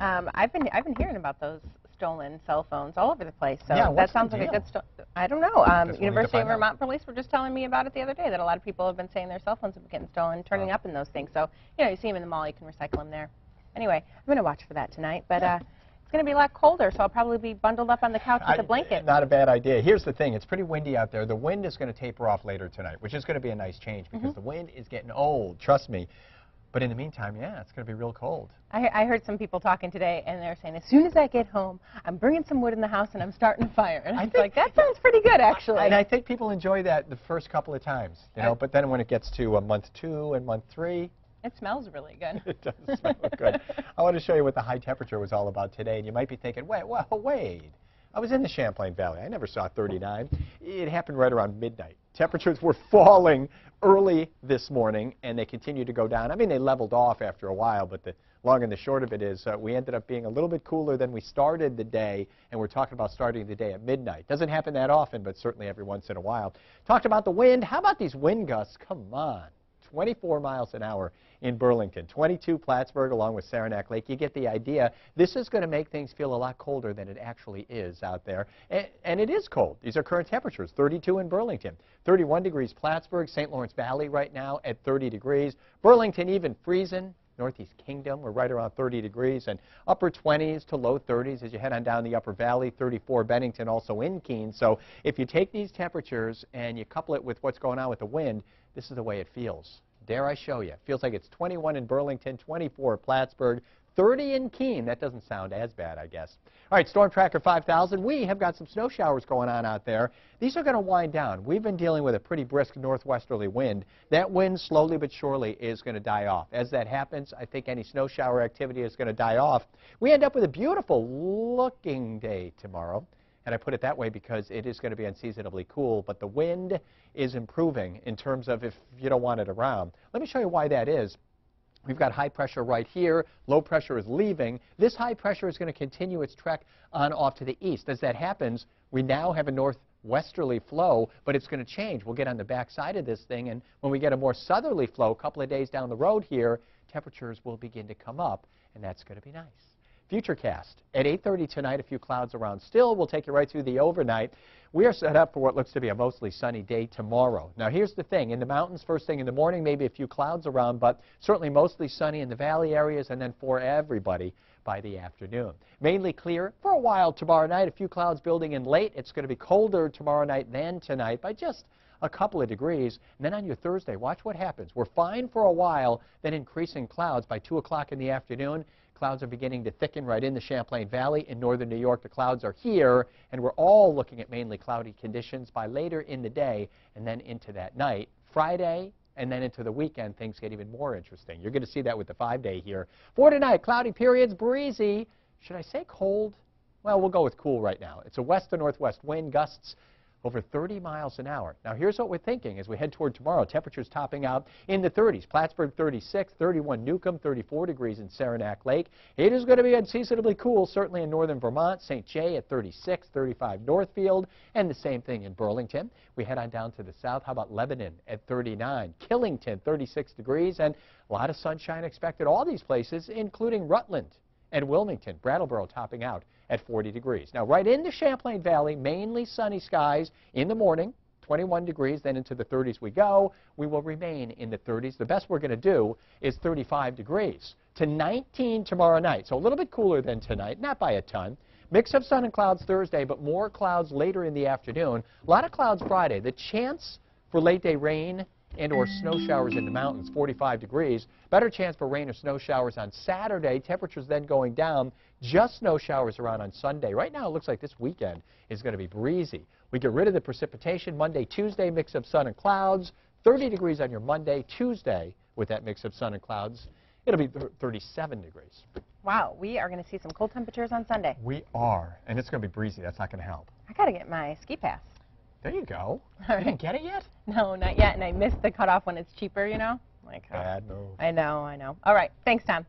Um, I've been I've been hearing about those stolen cell phones all over the place. So Yeah, that sounds like a good story. I don't know. Um, Guess we'll need to University of find out. Vermont police were just telling me about it the other day that a lot of people have been saying their cell phones have been getting stolen, turning Oh. up in those things. So you know, you see them in the mall, you can recycle them there. Anyway, I'm going to watch for that tonight, but uh, it's going to be a lot colder, so I'll probably be bundled up on the couch with I- a blanket. Not a bad idea. Here's the thing. It's pretty windy out there. The wind is going to taper off later tonight, which is going to be a nice change because the wind is getting old, trust me. But in the meantime, yeah, it's going to be real cold. I, I heard some people talking today, and they're saying, as soon as I get home, I'm bringing some wood in the house and I'm starting a fire. And I was like, that sounds pretty good, actually. And I think people enjoy that the first couple of times, you know. But then when it gets to uh, month two and month three, it smells really good. it does smell good. I want to show you what the high temperature was all about today. And you might be thinking, wait, well, wait. I was in the Champlain Valley. I never saw 39. It happened right around midnight. Temperatures were falling early this morning, and they continue to go down. I mean, they leveled off after a while, but the long and the short of it is uh, we ended up being a little bit cooler than we started the day, and we're talking about starting the day at midnight. Doesn't happen that often, but certainly every once in a while. Talked about the wind. How about these wind gusts? Come on. 24 miles an hour in Burlington, 22 Plattsburgh along with Saranac Lake. You get the idea. This is going to make things feel a lot colder than it actually is out there. And, and it is cold. These are current temperatures, 32 in Burlington, 31 degrees Plattsburgh, St. Lawrence Valley right now at 30 degrees. Burlington even freezing. Northeast Kingdom, we're right around 30 degrees, and upper 20s to low 30s as you head on down the Upper Valley, 34 Bennington, also in Keene. So if you take these temperatures and you couple it with what's going on with the wind, this is the way it feels. Dare I show you? Feels like it's 21 in Burlington, 24 at Plattsburgh, 30 in Keene. That doesn't sound as bad, I guess. All right, Storm Tracker 5000. We have got some snow showers going on out there. These are going to wind down. We've been dealing with a pretty brisk northwesterly wind. That wind, slowly but surely, is going to die off. As that happens, I think any snow shower activity is going to die off. We end up with a beautiful looking day tomorrow. And I put it that way because it is going to be unseasonably cool, but the wind is improving in terms of if you don't want it around. Let me show you why that is. We've got high pressure right here. Low pressure is leaving. This high pressure is going to continue its trek on off to the east. As that happens, we now have a northwesterly flow, but it's going to change. We'll get on the back side of this thing, and when we get a more southerly flow a couple of days down the road here, temperatures will begin to come up, and that's going to be nice. Futurecast. At 8.30 tonight, a few clouds around still. We'll take you right through the overnight. We are set up for what looks to be a mostly sunny day tomorrow. Now, here's the thing. In the mountains, first thing in the morning, maybe a few clouds around, but certainly mostly sunny in the valley areas, and then for everybody by the afternoon. Mainly clear for a while tomorrow night. A few clouds building in late. It's going to be colder tomorrow night than tonight by just a couple of degrees. And then on your Thursday, watch what happens. We're fine for a while, then increasing clouds by 2 o'clock in the afternoon. Clouds are beginning to thicken right in the Champlain Valley. In northern New York, the clouds are here, and we're all looking at mainly cloudy conditions by later in the day and then into that night. Friday, and then into the weekend, things get even more interesting. You're going to see that with the five-day here. For tonight, cloudy periods, breezy. Should I say cold? Well, we'll go with cool right now. It's a west to northwest wind, gusts over 30 miles an hour. Now, here's what we're thinking as we head toward tomorrow. Temperatures topping out in the 30s. Plattsburgh 36, 31 Newcomb, 34 degrees in Saranac Lake. It is going to be unseasonably cool, certainly in northern Vermont. St. Jay at 36, 35 Northfield, and the same thing in Burlington. We head on down to the south. How about Lebanon at 39? Killington, 36 degrees, and a lot of sunshine expected. All these places, including Rutland and Wilmington, Brattleboro topping out at 40 degrees. Now, right into Champlain Valley, mainly sunny skies in the morning, 21 degrees, then into the 30s we go. We will remain in the 30s. The best we're going to do is 35 degrees to 19 tomorrow night. So a little bit cooler than tonight, not by a ton. Mix of sun and clouds Thursday, but more clouds later in the afternoon. A lot of clouds Friday. The chance for late day rain and or snow showers in the mountains, 45 degrees. Better chance for rain or snow showers on Saturday. Temperatures then going down. Just snow showers around on Sunday. Right now it looks like this weekend is going to be breezy. We get rid of the precipitation Monday, Tuesday, mix of sun and clouds. 30 degrees on your Monday, Tuesday with that mix of sun and clouds. It'll be 37 degrees. Wow, we are going to see some cold temperatures on Sunday. We are, and it's going to be breezy. That's not going to help. I got to get my ski pass. There you go. All You didn't get it yet? No, not yet, and I missed the cutoff when it's cheaper, you know? Like, oh, Bad move. I know, I know. All right, thanks, Tom.